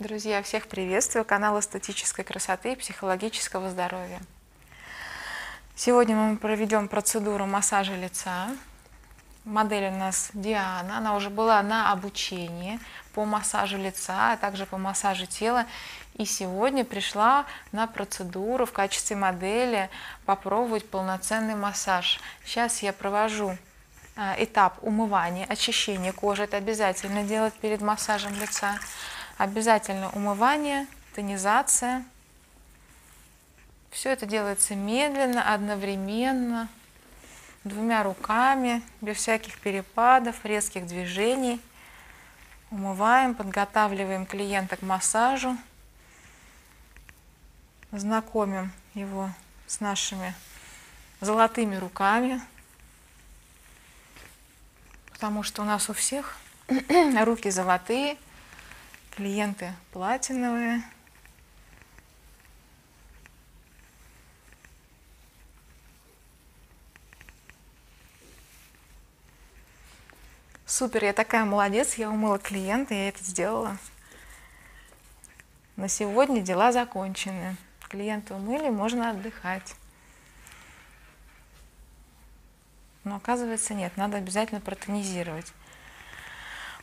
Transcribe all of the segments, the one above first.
Друзья, всех приветствую! Канал эстетической красоты и психологического здоровья. Сегодня мы проведем процедуру массажа лица. Модель у нас Диана, она уже была на обучении по массажу лица, а также по массажу тела. И сегодня пришла на процедуру в качестве модели попробовать полноценный массаж. Сейчас я провожу а, этап умывания, очищения кожи. Это обязательно делать перед массажем лица. Обязательно умывание, тонизация. Все это делается медленно, одновременно, двумя руками, без всяких перепадов, резких движений. Умываем, подготавливаем клиента к массажу, знакомим его с нашими золотыми руками, потому что у нас у всех руки золотые – клиенты платиновые. Супер, я такая молодец, я умыла клиента, я это сделала. На сегодня дела закончены. Клиенты умыли, можно отдыхать. Но оказывается нет, надо обязательно протонизировать.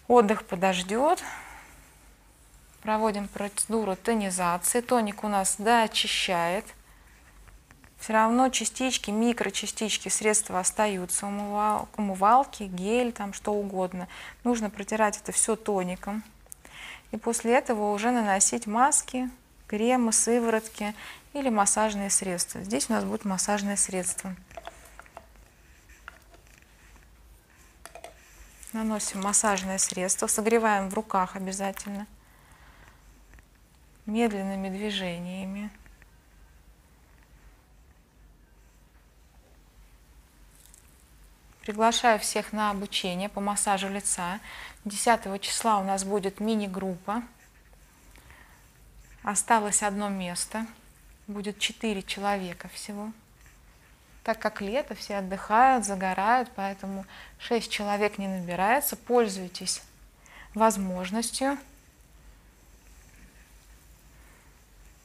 Отдых подождет, проводим процедуру тонизации. Тоник у нас доочищает. Все равно частички, микрочастички средства остаются, умывал, умывалки, гель, там что угодно. Нужно протирать это все тоником. И после этого уже наносить маски, кремы, сыворотки или массажные средства. Здесь у нас будет массажное средство. Наносим массажное средство, согреваем в руках обязательно медленными движениями. Приглашаю всех на обучение по массажу лица. 10 числа у нас будет мини-группа. Осталось одно место. Будет 4 человека всего. Так как лето, все отдыхают, загорают, поэтому 6 человек не набирается. Пользуйтесь возможностью.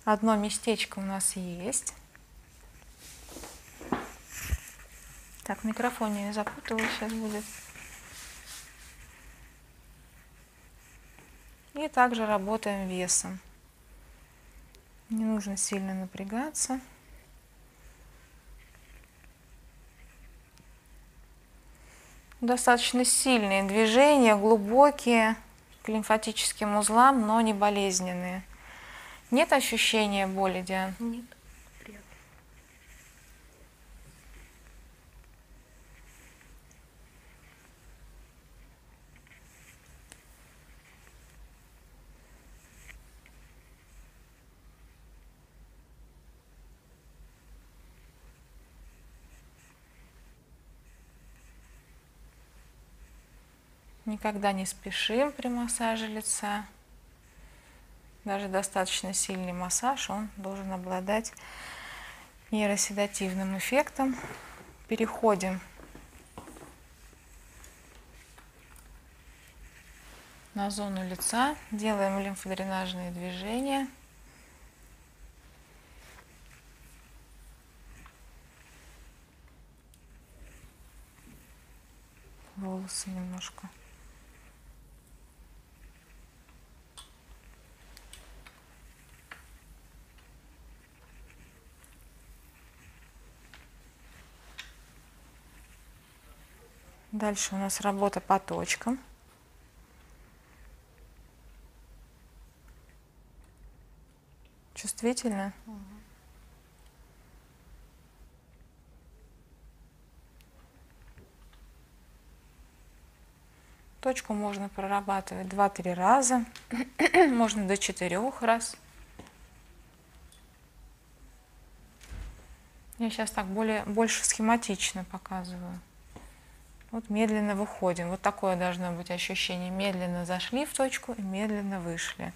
Одно местечко у нас есть. Так, микрофон я не запуталась, сейчас будет. И также работаем весом. Не нужно сильно напрягаться. Достаточно сильные движения, глубокие, к лимфатическим узлам, но не болезненные. Нет ощущения боли, Диан? Нет. Приятно. Никогда не спешим при массаже лица даже достаточно сильный массаж, он должен обладать нейроседативным эффектом. Переходим на зону лица, делаем лимфодренажные движения. Волосы немножко. Дальше у нас работа по точкам. Чувствительно? Точку можно прорабатывать 2-3 раза, можно до 4 раз. Я сейчас так более, больше схематично показываю. Вот медленно выходим. Вот такое должно быть ощущение. Медленно зашли в точку и медленно вышли.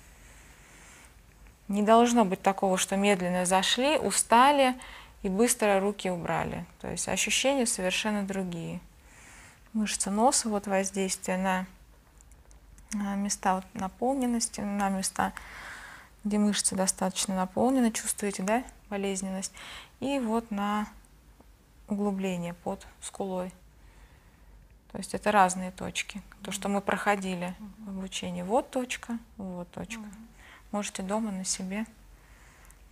Не должно быть такого, что медленно зашли, устали и быстро руки убрали. То есть ощущения совершенно другие. Мышца носа, вот воздействие на на места вот наполненности, на места, где мышцы достаточно наполнены, чувствуете, да, болезненность, и вот на углубление под скулой. То есть это разные точки. То, что мы проходили в обучении. Вот точка, вот точка. Можете дома на себе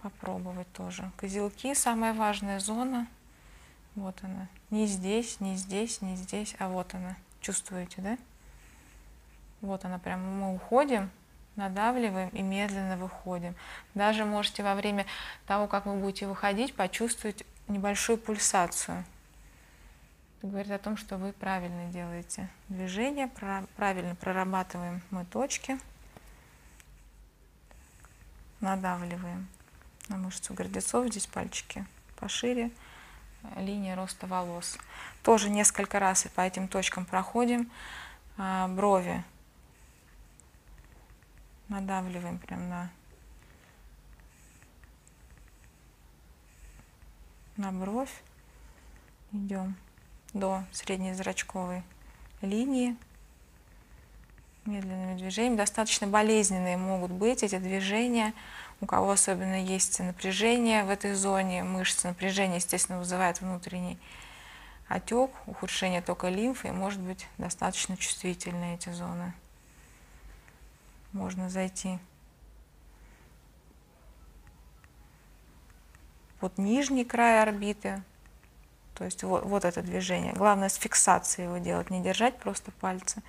попробовать тоже. Козелки самая важная зона. Вот она. Не здесь, не здесь, не здесь, а вот она. Чувствуете, да? Вот она прямо. Мы уходим, надавливаем и медленно выходим. Даже можете во время того, как вы будете выходить, почувствовать небольшую пульсацию. Говорит о том, что вы правильно делаете движение, правильно прорабатываем мы точки, надавливаем на мышцу гордецов, здесь пальчики пошире, линия роста волос. Тоже несколько раз по этим точкам проходим. А, брови надавливаем прям на, на бровь. Идем до средней зрачковой линии медленными движениями. Достаточно болезненные могут быть эти движения. У кого особенно есть напряжение в этой зоне мышцы, напряжение, естественно, вызывает внутренний отек, ухудшение тока лимфы, и может быть достаточно чувствительны эти зоны. Можно зайти под нижний край орбиты, то есть вот, вот это движение. Главное с фиксацией его делать, не держать просто пальцы,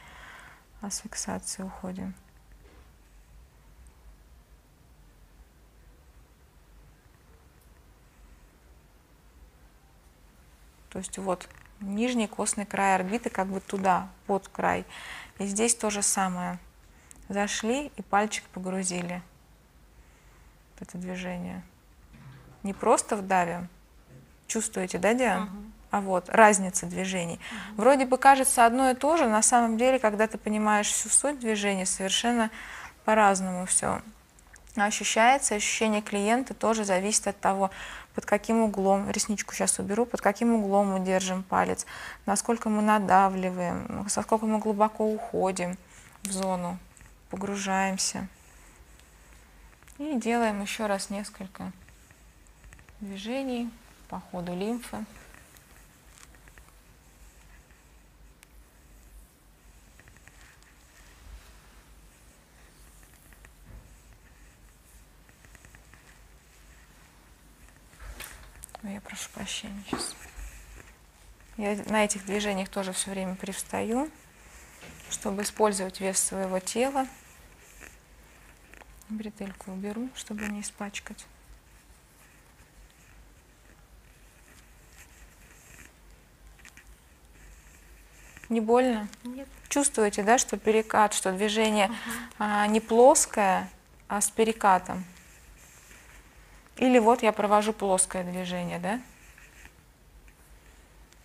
а с фиксацией уходим. То есть вот нижний костный край орбиты как бы туда, под край. И здесь то же самое. Зашли и пальчик погрузили. Это движение. Не просто вдавим, Чувствуете, да, Диан? Угу. А вот разница движений. Угу. Вроде бы кажется одно и то же, на самом деле, когда ты понимаешь всю суть движения, совершенно по-разному все ощущается. Ощущение клиента тоже зависит от того, под каким углом, ресничку сейчас уберу, под каким углом мы держим палец, насколько мы надавливаем, насколько мы глубоко уходим в зону, погружаемся. И делаем еще раз несколько движений по ходу лимфы. Я прошу прощения сейчас. Я на этих движениях тоже все время привстаю, чтобы использовать вес своего тела. Бретельку уберу, чтобы не испачкать. Не больно? Нет. Чувствуете, да, что перекат, что движение угу. а, не плоское, а с перекатом? Или вот я провожу плоское движение, да?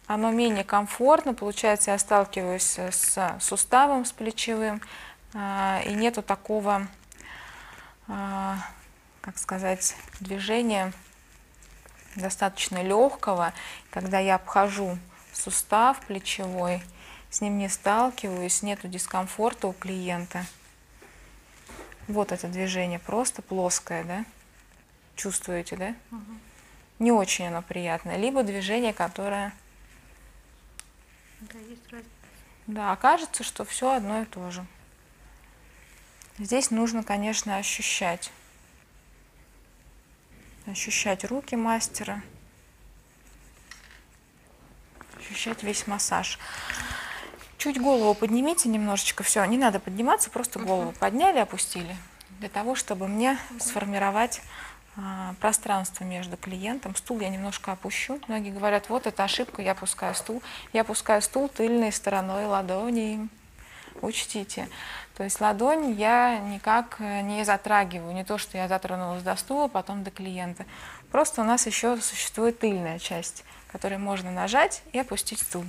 Оно менее комфортно, получается, я сталкиваюсь с суставом, с плечевым, а, и нету такого, а, как сказать, движения достаточно легкого, когда я обхожу сустав плечевой, с ним не сталкиваюсь, нету дискомфорта у клиента. Вот это движение просто плоское, да? Чувствуете, да? Угу. Не очень оно приятное. Либо движение, которое... Да, есть разница. Да, окажется, что все одно и то же. Здесь нужно, конечно, ощущать. Ощущать руки мастера. Ощущать весь массаж. Чуть голову поднимите немножечко, все, не надо подниматься, просто голову подняли, опустили, для того, чтобы мне сформировать а, пространство между клиентом. Стул я немножко опущу. Многие говорят, вот это ошибка, я опускаю стул. Я опускаю стул тыльной стороной ладони. Учтите. То есть ладонь я никак э, не затрагиваю. Не то, что я затронулась до стула, потом до клиента. Просто у нас еще существует тыльная часть, которой можно нажать и опустить стул.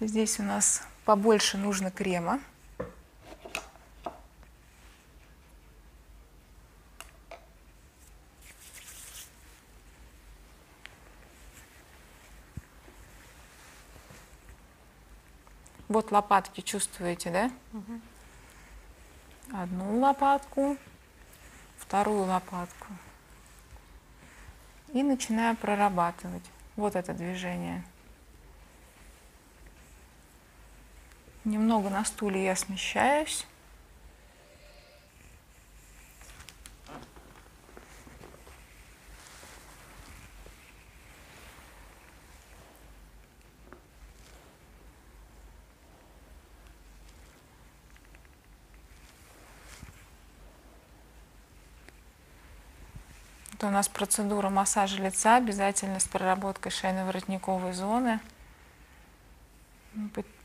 Здесь у нас побольше нужно крема. работ лопатки чувствуете, да? Одну лопатку, вторую лопатку. И начинаю прорабатывать. Вот это движение. Немного на стуле я смещаюсь. Это у нас процедура массажа лица, обязательно с проработкой шейно-воротниковой зоны.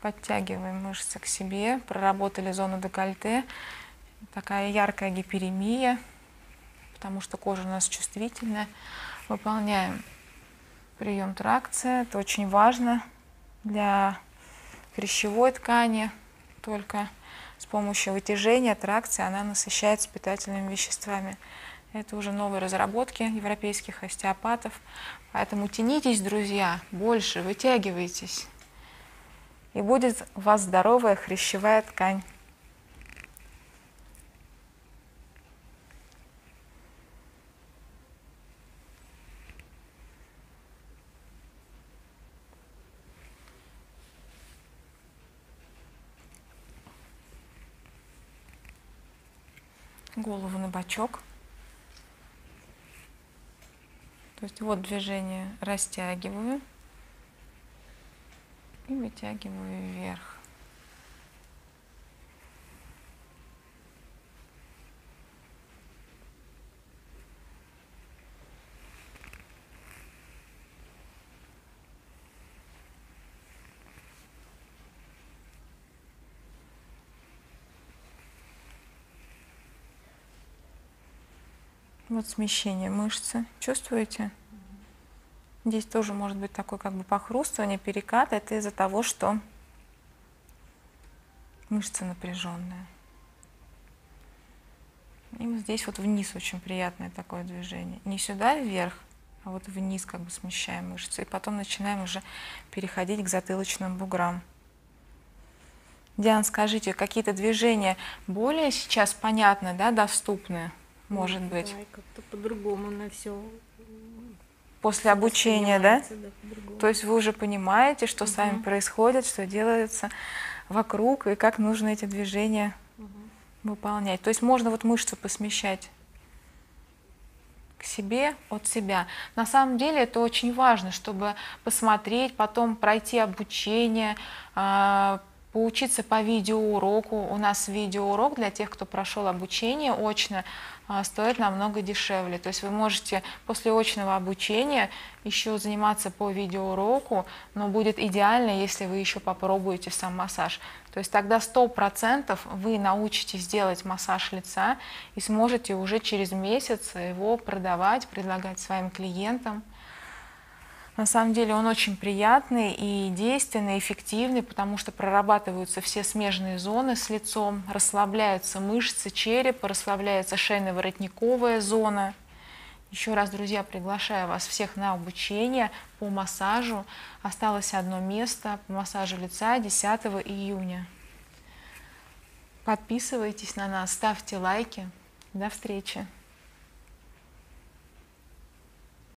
Подтягиваем мышцы к себе, проработали зону декольте. Такая яркая гиперемия, потому что кожа у нас чувствительная. Выполняем прием тракция. Это очень важно для хрящевой ткани. Только с помощью вытяжения тракции она насыщается питательными веществами. Это уже новые разработки европейских остеопатов. Поэтому тянитесь, друзья, больше, вытягивайтесь. И будет у вас здоровая хрящевая ткань. Голову на бочок. То есть вот движение растягиваю и вытягиваю вверх. Вот смещение мышцы. Чувствуете? Здесь тоже может быть такое как бы похрустывание, перекат. Это из-за того, что мышца напряженная. И вот здесь вот вниз очень приятное такое движение. Не сюда вверх, а вот вниз как бы смещаем мышцы. И потом начинаем уже переходить к затылочным буграм. Диан, скажите, какие-то движения более сейчас понятны, да, доступны, может быть, Да, как-то по-другому на все. После обучения, да? по-другому. То есть вы уже понимаете, что с вами происходит, что делается вокруг и как нужно эти движения Мгм. выполнять. То есть можно вот мышцы посмещать к себе от себя. На самом деле это очень важно, чтобы посмотреть, потом пройти обучение, а, поучиться по видеоуроку. У нас видеоурок для тех, кто прошел обучение очно, а, стоит намного дешевле. То есть вы можете после очного обучения еще заниматься по видеоуроку, но будет идеально, если вы еще попробуете сам массаж. То есть тогда 100% вы научитесь делать массаж лица и сможете уже через месяц его продавать, предлагать своим клиентам. На самом деле он очень приятный и действенный, эффективный, потому что прорабатываются все смежные зоны с лицом, расслабляются мышцы черепа, расслабляется шейно-воротниковая зона. Еще раз, друзья, приглашаю вас всех на обучение по массажу. Осталось одно место по массажу лица 10 июня. Подписывайтесь на нас, ставьте лайки. До встречи!